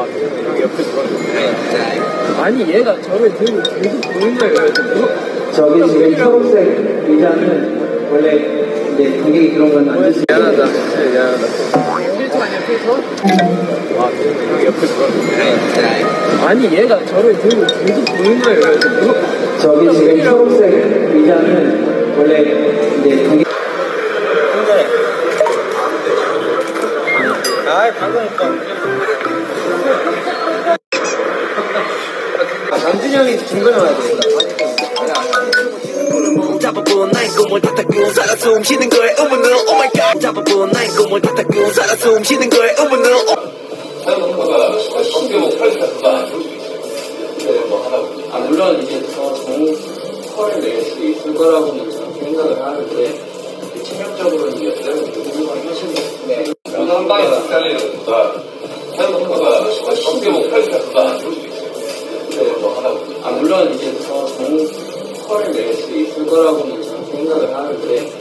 아, 형이 옆에 들어왔는데. 아니, 얘가 저를 들고 계속 보는 거예요. 저기 지금 초록색 의자는 원래 이제 관객이 그런 건 앉을 수 미안하다. 진짜 미안하다. 필터 아니야, 필터? 아, 형이 옆에 들어왔는데. 아니, 얘가 저를 들고 계속 보는 거예요. 저기 지금 초록색 의자는 원래 이제 관객 아, 방금. 남준이 형이 중간에 와야 되겠다. 잡아본 나의 꿈을 탓하고 살아 숨 쉬는 거에 의문은 Oh my god. 잡아본 나의 꿈을 탓하고 살아 숨 쉬는 거에 의문은 아, 물론 이제 더 좋은 스코어를 낼수 있을 거라고는 저는 생각을 하는데, 체력적으로는 여자를 누구가 훨씬 네. 한 방에 다 잘리는 것보다 생각보다 어떻게 보면 칼리타스가 안 좋을 수 있어요. 근데 뭐 하다 보니 아, 물론 이제 더 좋은 스코어를 낼수 있을 거라고는 생각을 하는데,